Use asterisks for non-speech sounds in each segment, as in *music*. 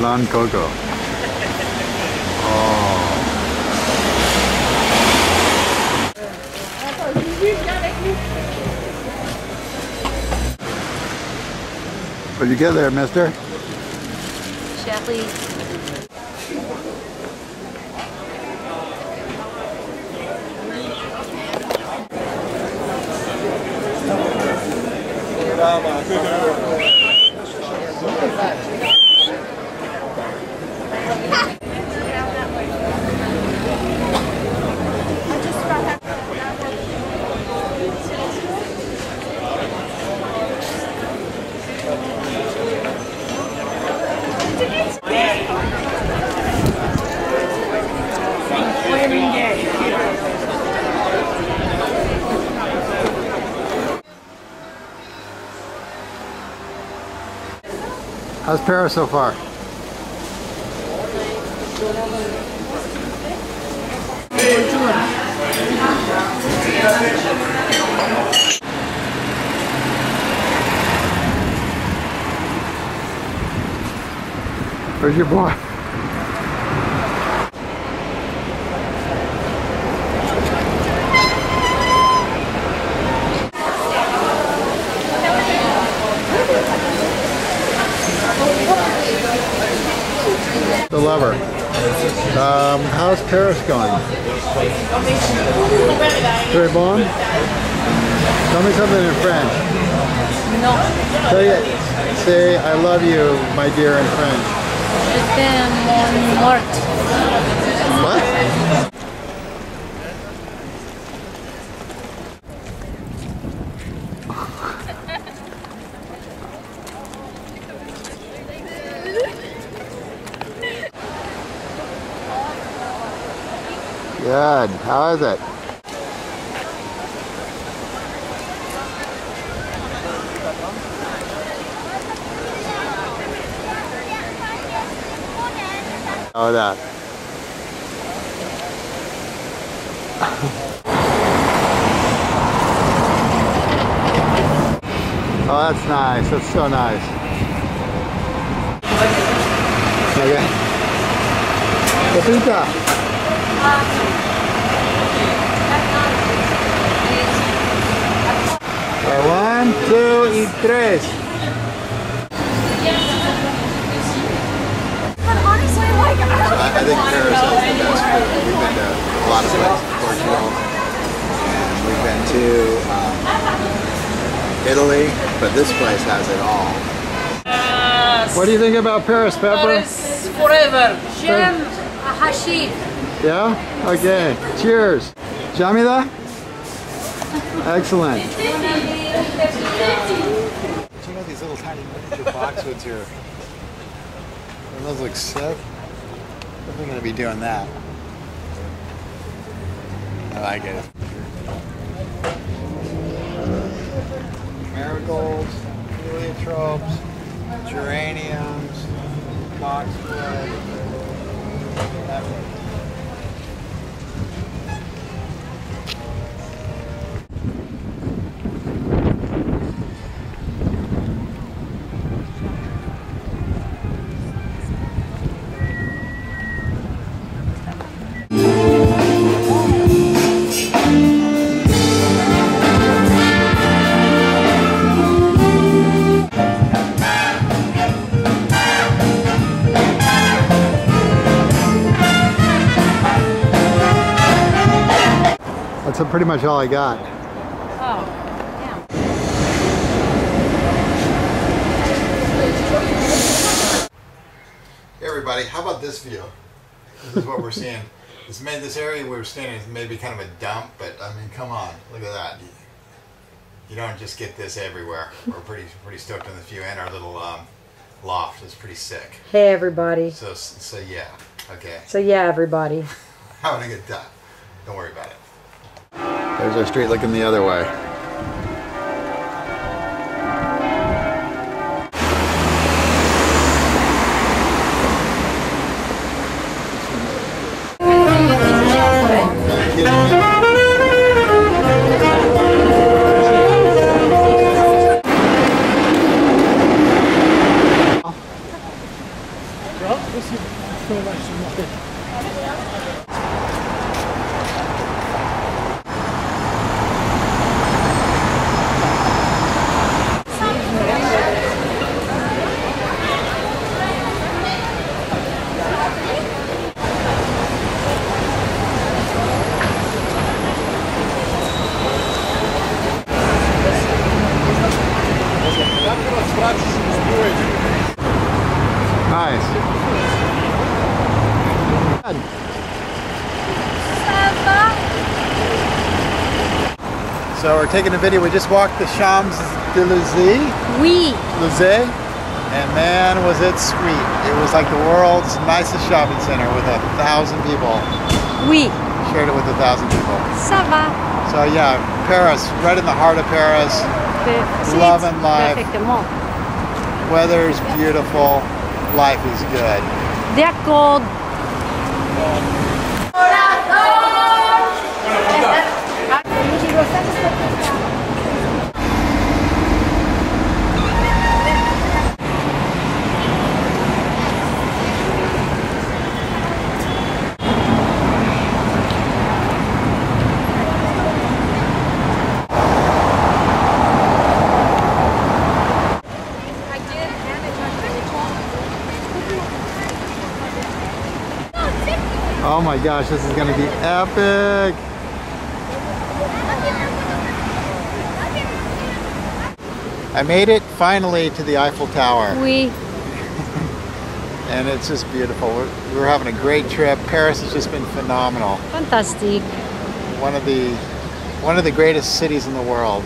Lan Coco. Oh. What'd you get there, mister? Shelly. How's Paris so far? Where's your boy? The lover. Um, how's Paris going? Very bon? Tell me something in French. No. Say, say I love you, my dear, in French. J'étais mon morte. What? Good. How is it? Oh, that. *laughs* oh, that's nice. That's so nice. Okay. Pepita. Uh, One, two, y tres. But honestly, like, I don't I, I think Paris is the best food. We've been to a lot of places, Portugal, and we've been to um, Italy, but this place has it all. What do you think about Paris, Pepper? Paris forever. J'aime hachis. Yeah? Okay. Cheers. Jamila? Excellent. Little tiny miniature boxwoods here. Those look sick? Definitely gonna be doing that. I like it. Marigolds, heliotropes, geraniums, boxwood. Pretty much all I got. Oh, damn. Hey everybody, how about this view? This is what we're seeing. *laughs* This made this area we were standing is maybe kind of a dump, but I mean, come on, look at that. You don't just get this everywhere. We're pretty pretty stoked on the view, and our little um, loft is pretty sick. Hey everybody. So so yeah, okay, So yeah, everybody. *laughs* having a good time. Don't worry about it. There's our street looking the other way. Nice. So we're taking a video. We just walked the Champs de Elysees, Oui. Élysées, and man, was it sweet! It was like the world's nicest shopping center with a thousand people. Oui. Shared it with a thousand people. Ça va. So yeah, Paris, right in the heart of Paris. Pe- Love and life. Perfectement. Weather's beautiful. Life is good. D'accord. Oh my gosh, this is gonna be epic. I made it finally to the Eiffel Tower Oui. *laughs* and it's just beautiful. We're, we're having a great trip. Paris has just been phenomenal. Fantastique. One of the one of the greatest cities in the world.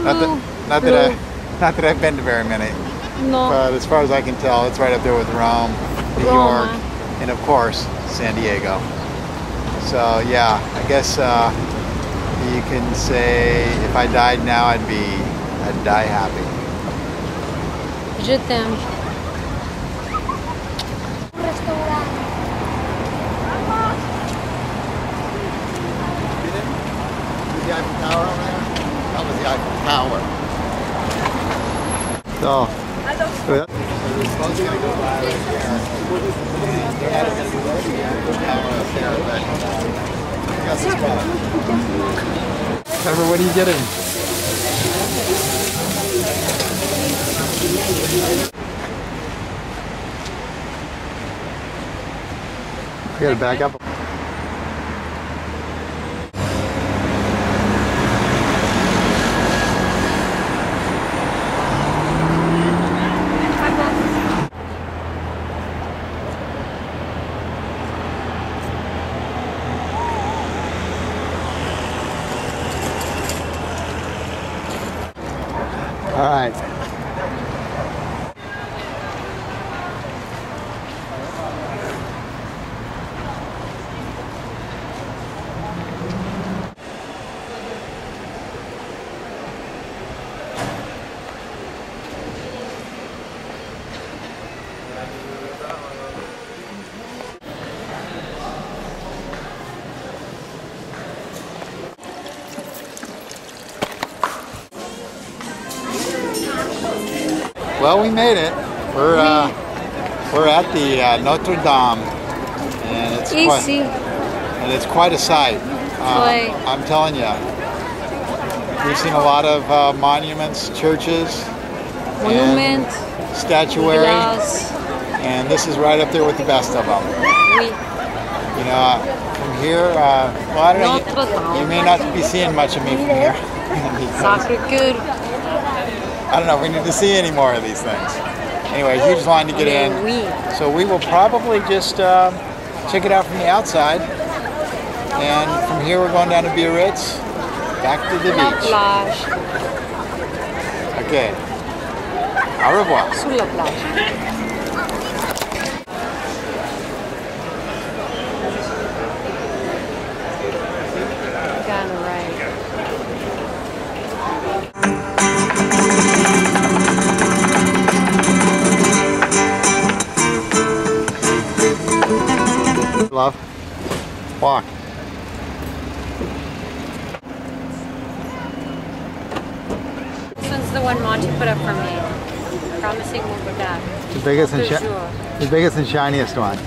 Not that oh, not that I *laughs* not that I've been to very many, No. but as far as I can tell, it's right up there with Rome, New Roma. York, and of course San Diego. So yeah, I guess uh, you can say if I died now, I'd be I'd die happy. Je t'aime. the Eiffel Tower over there? That was the Eiffel Tower. So, Trevor, what are you getting? We gotta back up. All right. Well, we made it. We're uh, we're at the uh, Notre Dame, and it's quite, and it's quite a sight. Uh, I'm telling you. We've seen a lot of uh, monuments, churches, Monument. statuary, Glass. and this is right up there with the best of them. Oui. You know, uh, from here, uh, well, I don't know. You, you may not be seeing much of me from here. *laughs* Sacré-Cœur. I don't know if we need to see any more of these things. Anyway, huge line to get in. So we will probably just uh, check it out from the outside. And from here we're going down to Biarritz, back to the beach. Okay. Au revoir. Love. Walk. This one's the one Monty put up for me. Promising we'll go back. The biggest and, shi- the biggest and shiniest one.